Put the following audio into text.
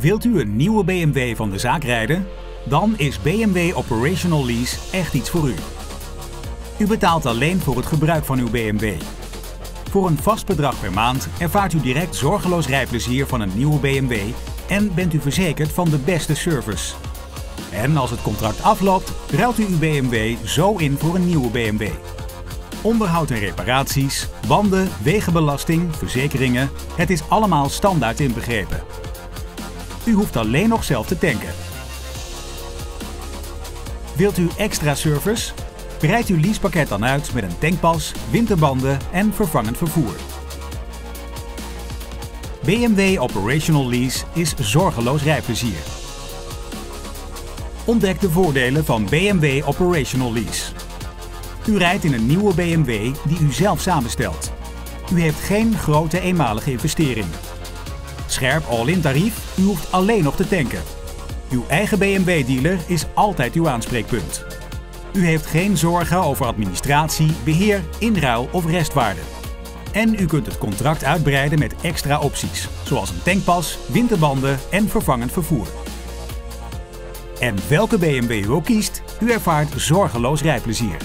Wilt u een nieuwe BMW van de zaak rijden? Dan is BMW Operational Lease echt iets voor u. U betaalt alleen voor het gebruik van uw BMW. Voor een vast bedrag per maand ervaart u direct zorgeloos rijplezier van een nieuwe BMW en bent u verzekerd van de beste service. En als het contract afloopt, ruilt u uw BMW zo in voor een nieuwe BMW. Onderhoud en reparaties, banden, wegenbelasting, verzekeringen, het is allemaal standaard inbegrepen. U hoeft alleen nog zelf te tanken. Wilt u extra service? Breidt uw leasepakket dan uit met een tankpas, winterbanden en vervangend vervoer. BMW Operational Lease is zorgeloos rijplezier. Ontdek de voordelen van BMW Operational Lease. U rijdt in een nieuwe BMW die u zelf samenstelt. U heeft geen grote eenmalige investering. Scherp all-in tarief, u hoeft alleen nog te tanken. Uw eigen BMW-dealer is altijd uw aanspreekpunt. U heeft geen zorgen over administratie, beheer, inruil of restwaarde. En u kunt het contract uitbreiden met extra opties, zoals een tankpas, winterbanden en vervangend vervoer. En welke BMW u ook kiest, u ervaart zorgeloos rijplezier.